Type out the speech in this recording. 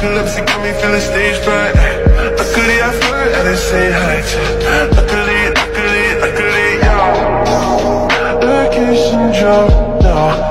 Narcolepsy got me feeling stage fright. Luckily I flirt and they say hi Luckily, luckily, luckily, yo. Vacation drunk, no